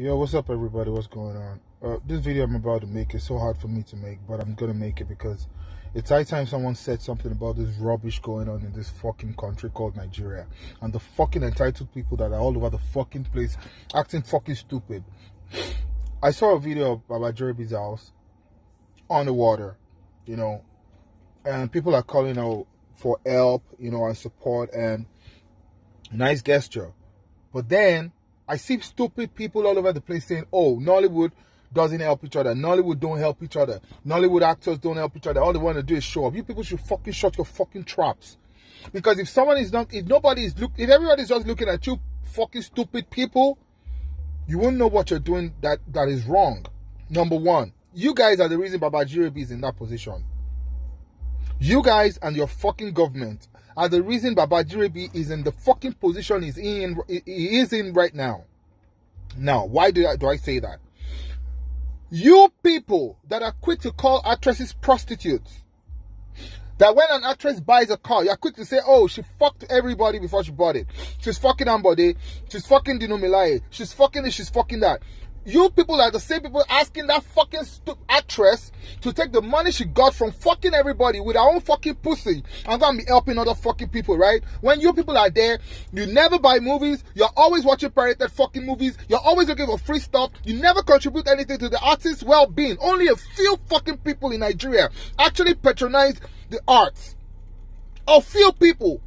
Yo, what's up, everybody? What's going on? Uh, this video I'm about to make is so hard for me to make, but I'm gonna make it because it's high time someone said something about this rubbish going on in this fucking country called Nigeria and the fucking entitled people that are all over the fucking place acting fucking stupid. I saw a video of Baba house on the water, you know, and people are calling out for help, you know, and support and nice gesture. But then I see stupid people all over the place saying, oh, Nollywood doesn't help each other. Nollywood don't help each other. Nollywood actors don't help each other. All they want to do is show up. You people should fucking shut your fucking traps. Because if someone is not, if nobody is look, if everybody is just looking at you fucking stupid people, you won't know what you're doing that that is wrong. Number one, you guys are the reason Baba Jirebi is in that position. You guys and your fucking government are the reason Baba Jirebi is in the fucking position he's in, he is in right now. Now, why do I, do I say that? You people that are quick to call actresses prostitutes, that when an actress buys a car, you're quick to say, oh, she fucked everybody before she bought it. She's fucking Ambode. She's fucking Dino Melaye. She's fucking this, she's fucking that. You people are the same people asking that fucking actress to take the money she got from fucking everybody with her own fucking pussy and go and be helping other fucking people, right? When you people are there, you never buy movies, you're always watching pirated fucking movies, you're always looking for free stuff, you never contribute anything to the artist's well-being. Only a few fucking people in Nigeria actually patronize the arts. A few people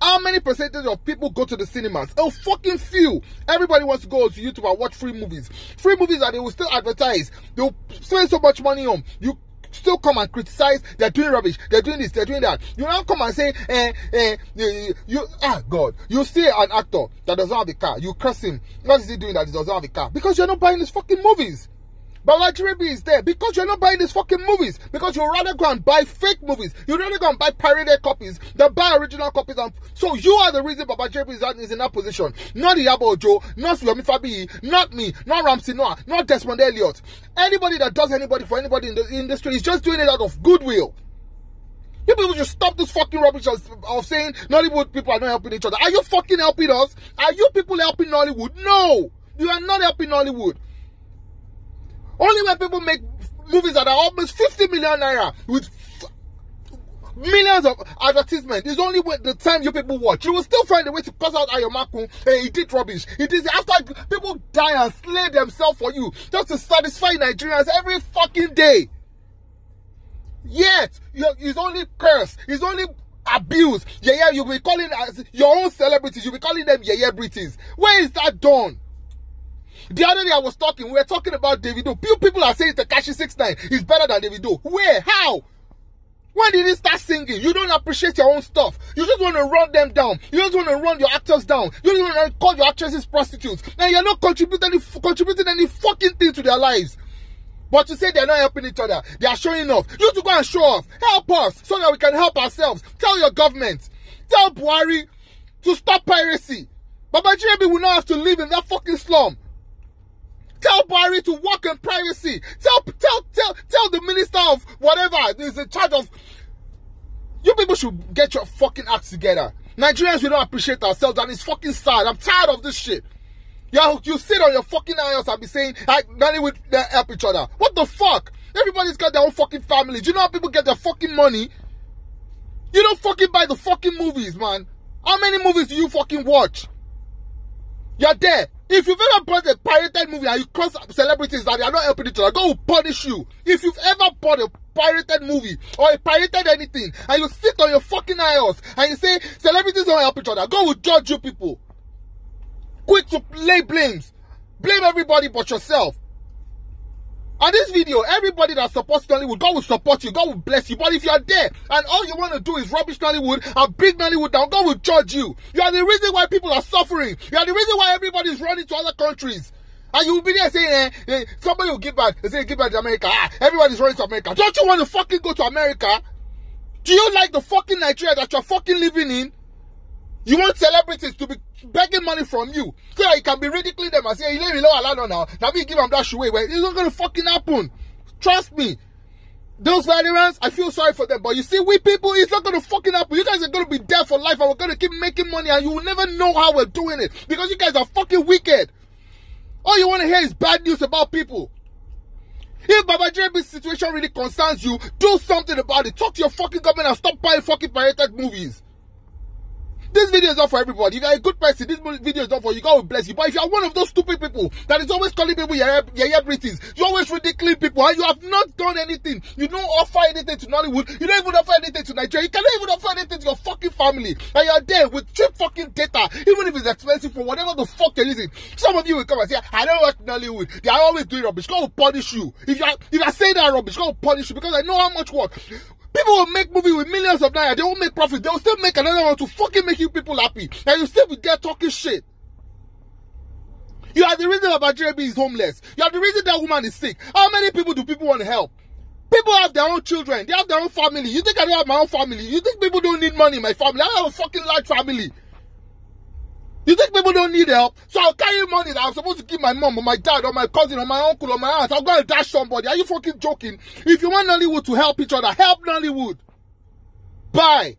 how many percentage of people go to the cinemas? A fucking few. Everybody wants to go to YouTube and watch free movies. Free movies that they will still advertise. They'll spend so much money on. You still come and criticize they're doing rubbish they're doing this they're doing that you now come and say eh, eh, you, you ah god you see an actor that doesn't have a car you curse him what is he doing that he doesn't have a car because you're not buying his fucking movies Baba Jirebi is there because you're not buying these fucking movies. Because you'd rather go and buy fake movies. You'd rather go and buy pirated copies than buy original copies. And so you are the reason Baba Jirebi is, is in that position. Not the Iyabo Ojo, not Yomi Fabiyi, not me, not Ramsey Nouah, not Desmond Elliott. Anybody that does anybody for anybody in the industry is just doing it out of goodwill. You people should stop this fucking rubbish of, of saying Nollywood people are not helping each other. Are you fucking helping us? Are you people helping Nollywood? No! You are not helping Nollywood. Only when people make movies that are almost 50 million naira with millions of advertisement is only when the time you people watch. You will still find a way to cause out Ayo Makun. Hey, he did rubbish. He did after people die and slay themselves for you just to satisfy Nigerians every fucking day. Yet, he's only cursed. He's only abused. Yeah, yeah, you'll be calling as your own celebrities, you'll be calling them yeah, yeah, British. Where is that done? The other day I was talking, we were talking about Davido. Few people are saying Tekashi 69 is better than Davido. Where? How? When did he start singing? You don't appreciate your own stuff. You just want to run them down. You just want to run your actors down. You just want to call your actresses prostitutes. And you're not contributing any, contributing any fucking thing to their lives. But to say they're not helping each other, they are showing off. You to go and show off. Help us so that we can help ourselves. Tell your government. Tell Buhari to stop piracy. Baba Jirebi will not have to live in that fucking slum. Tell Barry to work in privacy. Tell tell tell tell the minister of whatever is in charge of. You people should get your fucking acts together. Nigerians we don't appreciate ourselves and it's fucking sad. I'm tired of this shit. Yeah, you sit on your fucking aisles and be saying like money would uh, help each other. What the fuck? Everybody's got their own fucking family. Do you know how people get their fucking money? You don't fucking buy the fucking movies, man. How many movies do you fucking watch? You're there. If you've ever bought a pirated movie and you cross celebrities that are not helping each other, God will punish you. If you've ever bought a pirated movie or a pirated anything and you sit on your fucking aisles and you say celebrities don't help each other, God will judge you people. Quick to lay blames. Blame everybody but yourself. And this video, everybody that supports Nollywood, God will support you, God will bless you. But if you are there and all you want to do is rubbish Nollywood and bring Nollywood down, God will judge you. You are the reason why people are suffering. You are the reason why everybody is running to other countries. And you will be there saying, eh, eh, somebody will give back, they say give back to America. Ah, everybody's running to America. Don't you want to fucking go to America? Do you like the fucking Nigeria that you're fucking living in? You want celebrities to be begging money from you so that you can be ridiculing them and say, you let me know Alano now. Now me give them that away. It's not gonna fucking happen. Trust me. Those veterans, I feel sorry for them. But you see, we people, it's not gonna fucking happen. You guys are gonna be there for life and we're gonna keep making money and you will never know how we're doing it. Because you guys are fucking wicked. All you want to hear is bad news about people. If Baba JB's situation really concerns you, do something about it. Talk to your fucking government and stop buying fucking pirated movies. This video is not for everybody. If you're a good person, this video is not for you. God will bless you. But if you're one of those stupid people that is always calling people your your British, you always ridiculing people, and you have not done anything. You don't offer anything to Nollywood. You don't even offer anything to Nigeria. You cannot even offer anything to your fucking family. And you're there with cheap fucking data, even if it's expensive for whatever the fuck you're using. Some of you will come and say, I don't watch Nollywood. They are always doing rubbish. God will punish you. If you're if you're saying that rubbish, God will punish you because I know how much work. People will make movie with millions of naira. They won't make profit. They will still make another one to fucking make you people happy. And you still be there talking shit. You are the reason about JB is homeless. You are the reason that woman is sick. How many people do people want to help? People have their own children. They have their own family. You think I don't have my own family? You think people don't need money my family? I have a fucking large family. You think people don't need help? So I'll carry money that I'm supposed to give my mom or my dad or my cousin or my uncle or my aunt. I'll go and dash somebody. Are you fucking joking? If you want Nollywood to help each other, help Nollywood. Bye.